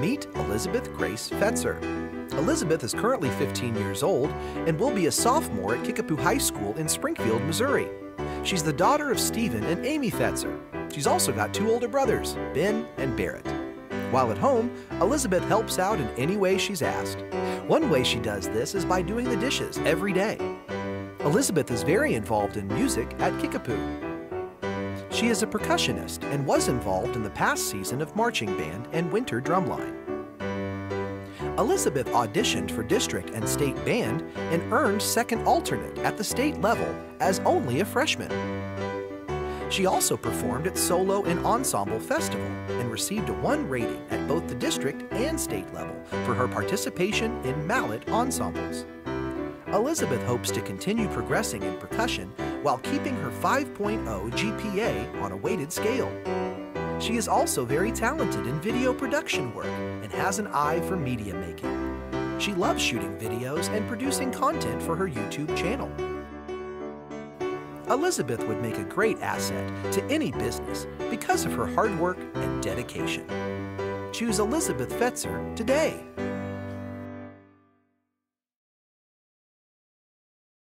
Meet Elizabeth Grace Fetzer. Elizabeth is currently 15 years old and will be a sophomore at Kickapoo High School in Springfield, Missouri. She's the daughter of Stephen and Amy Fetzer. She's also got two older brothers, Ben and Barrett. While at home, Elizabeth helps out in any way she's asked. One way she does this is by doing the dishes every day. Elizabeth is very involved in music at Kickapoo. She is a percussionist and was involved in the past season of marching band and winter drumline. Elizabeth auditioned for district and state band and earned second alternate at the state level as only a freshman. She also performed at Solo and Ensemble Festival and received a 1 rating at both the district and state level for her participation in mallet ensembles. Elizabeth hopes to continue progressing in percussion while keeping her 5.0 GPA on a weighted scale. She is also very talented in video production work and has an eye for media making. She loves shooting videos and producing content for her YouTube channel. Elizabeth would make a great asset to any business because of her hard work and dedication. Choose Elizabeth Fetzer today.